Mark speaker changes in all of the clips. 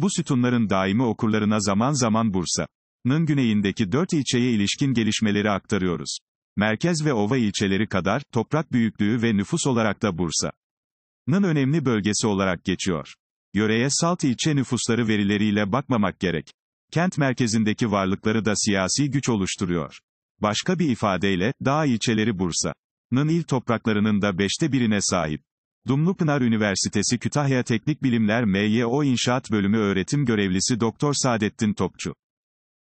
Speaker 1: Bu sütunların daimi okurlarına zaman zaman Bursa'nın güneyindeki dört ilçeye ilişkin gelişmeleri aktarıyoruz. Merkez ve ova ilçeleri kadar, toprak büyüklüğü ve nüfus olarak da Bursa'nın önemli bölgesi olarak geçiyor. Yöreye salt ilçe nüfusları verileriyle bakmamak gerek. Kent merkezindeki varlıkları da siyasi güç oluşturuyor. Başka bir ifadeyle, dağ ilçeleri Bursa'nın il topraklarının da beşte birine sahip. Dumlupınar Üniversitesi Kütahya Teknik Bilimler MYO İnşaat Bölümü öğretim görevlisi Doktor Saadettin Topçu.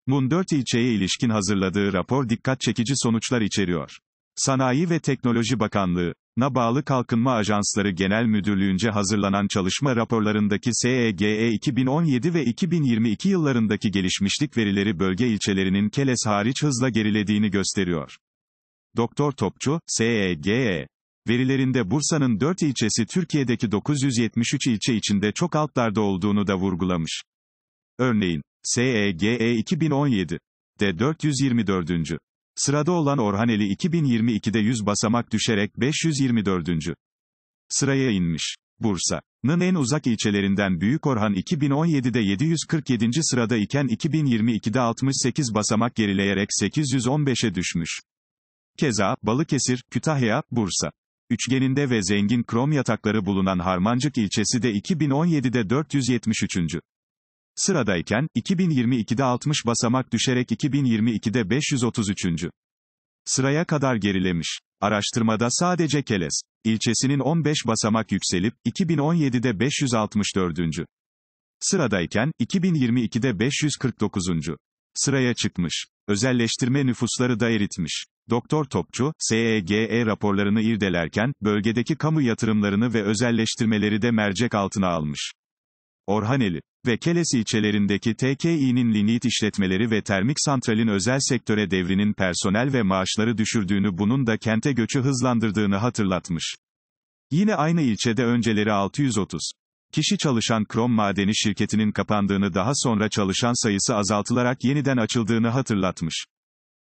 Speaker 1: Mun 4 ilçeye ilişkin hazırladığı rapor dikkat çekici sonuçlar içeriyor. Sanayi ve Teknoloji Bakanlığı, na bağlı Kalkınma Ajansları Genel Müdürlüğünce hazırlanan çalışma raporlarındaki SEGE 2017 ve 2022 yıllarındaki gelişmişlik verileri bölge ilçelerinin Keles hariç hızla gerilediğini gösteriyor. Doktor Topçu, SEGE verilerinde Bursa'nın 4 ilçesi Türkiye'deki 973 ilçe içinde çok altlarda olduğunu da vurgulamış. Örneğin, SEGE 2017 de 424. Sırada olan Orhaneli 2022'de 100 basamak düşerek 524. sıraya inmiş. Bursa'nın en uzak ilçelerinden Büyük Orhan 2017'de 747. sırada iken 2022'de 68 basamak gerileyerek 815'e düşmüş. Keza, Balıkesir, Kütahya, Bursa. Üçgeninde ve zengin krom yatakları bulunan Harmancık ilçesi de 2017'de 473. sıradayken, 2022'de 60 basamak düşerek 2022'de 533. sıraya kadar gerilemiş. Araştırmada sadece Keles ilçesinin 15 basamak yükselip, 2017'de 564. sıradayken, 2022'de 549. sıraya çıkmış. Özelleştirme nüfusları da eritmiş. Doktor Topçu, SEGE raporlarını irdelerken, bölgedeki kamu yatırımlarını ve özelleştirmeleri de mercek altına almış. Orhaneli ve Keles ilçelerindeki TKİ'nin lignit işletmeleri ve termik santralin özel sektöre devrinin personel ve maaşları düşürdüğünü bunun da kente göçü hızlandırdığını hatırlatmış. Yine aynı ilçede önceleri 630 kişi çalışan krom madeni şirketinin kapandığını daha sonra çalışan sayısı azaltılarak yeniden açıldığını hatırlatmış.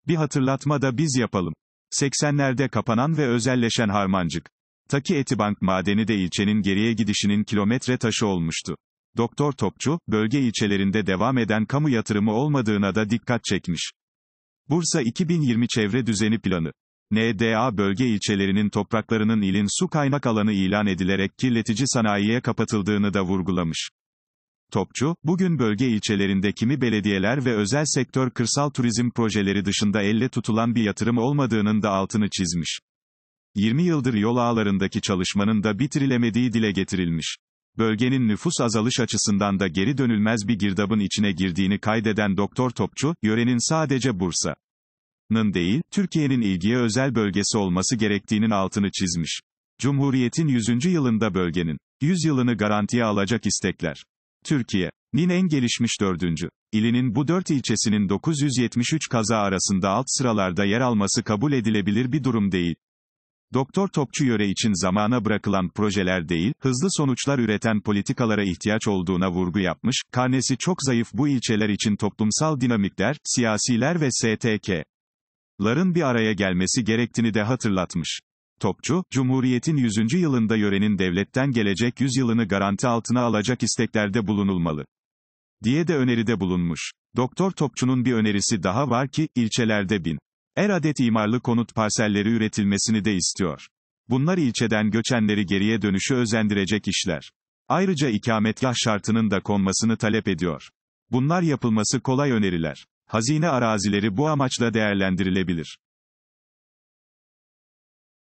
Speaker 1: Bir hatırlatma da biz yapalım. 80'lerde kapanan ve özelleşen Harmancık. Taki Etibank madeni de ilçenin geriye gidişinin kilometre taşı olmuştu. Doktor Topçu, bölge ilçelerinde devam eden kamu yatırımı olmadığına da dikkat çekmiş. Bursa 2020 Çevre Düzeni Planı. NDA bölge ilçelerinin topraklarının ilin su kaynak alanı ilan edilerek kirletici sanayiye kapatıldığını da vurgulamış. Topçu, bugün bölge ilçelerinde kimi belediyeler ve özel sektör kırsal turizm projeleri dışında elle tutulan bir yatırım olmadığının da altını çizmiş. 20 yıldır yol ağlarındaki çalışmanın da bitirilemediği dile getirilmiş. Bölgenin nüfus azalış açısından da geri dönülmez bir girdabın içine girdiğini kaydeden Doktor Topçu, yörenin sadece Bursa'nın değil, Türkiye'nin ilgiye özel bölgesi olması gerektiğinin altını çizmiş. Cumhuriyet'in 100. yılında bölgenin 100 yılını garantiye alacak istekler. Türkiye'nin en gelişmiş dördüncü ilinin bu dört ilçesinin 973 kaza arasında alt sıralarda yer alması kabul edilebilir bir durum değil. Doktor Topçu yöre için zamana bırakılan projeler değil, hızlı sonuçlar üreten politikalara ihtiyaç olduğuna vurgu yapmış, karnesi çok zayıf bu ilçeler için toplumsal dinamikler, siyasiler ve STK'ların bir araya gelmesi gerektiğini de hatırlatmış. Topçu, Cumhuriyet'in 100. yılında yörenin devletten gelecek 100 yılını garanti altına alacak isteklerde bulunulmalı. Diye de öneride bulunmuş. Doktor Topçu'nun bir önerisi daha var ki, ilçelerde bin. Er adet imarlı konut parselleri üretilmesini de istiyor. Bunlar ilçeden göçenleri geriye dönüşü özendirecek işler. Ayrıca ikametgah şartının da konmasını talep ediyor. Bunlar yapılması kolay öneriler. Hazine arazileri bu amaçla değerlendirilebilir.